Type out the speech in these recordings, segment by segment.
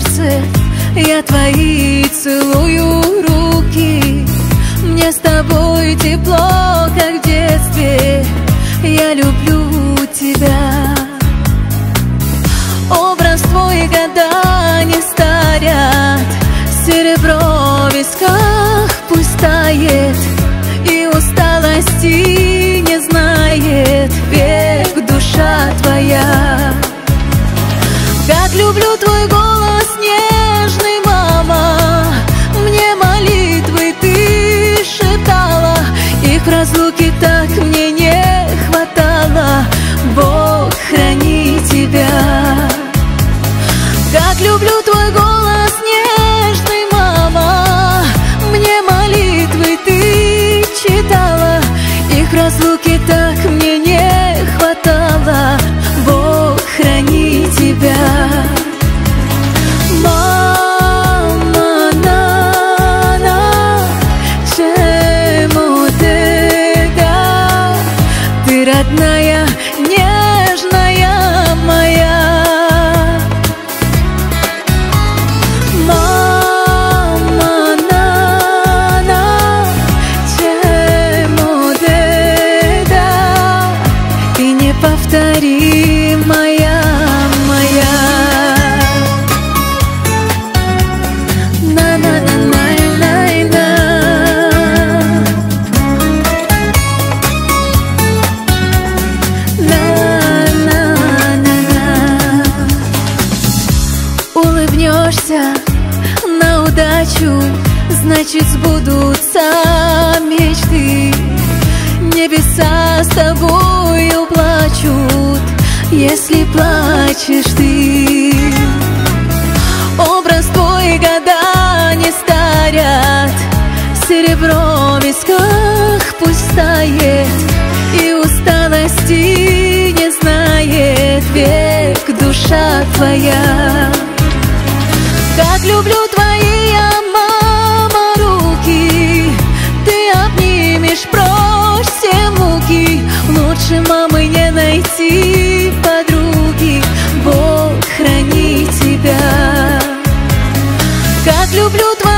Сердце, я твои целую руки. Мне с тобой тепло, как в детстве, я люблю тебя. Образ твой года не старят, серебро в висках пусть тает, и усталости не знает век душа твоя. Как люблю твой голос ခမြင် Hasrat удачу, значит сбудутся мечты. Небеса с тобою плачут, если плачешь ты. Образ твой года не старят, серебро в висках пусть тает, и усталости не знает век душа твоя. Как люблю твои, Лучше мамы не найти подруги Бог храни тебя. Как люблю твои,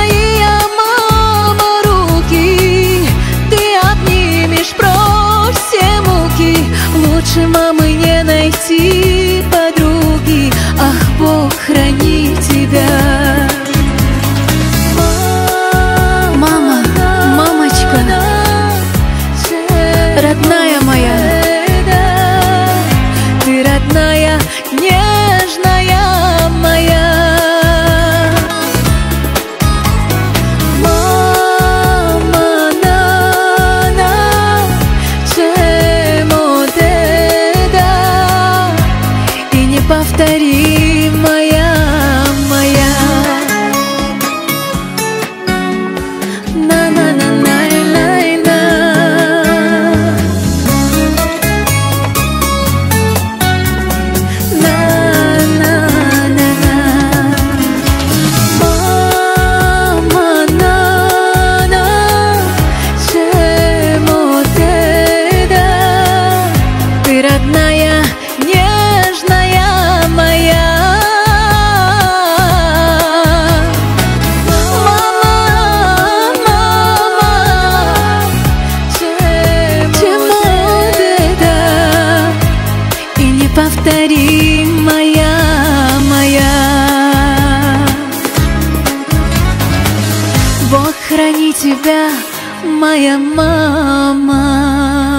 повторить. Бог храни тебя, моя мама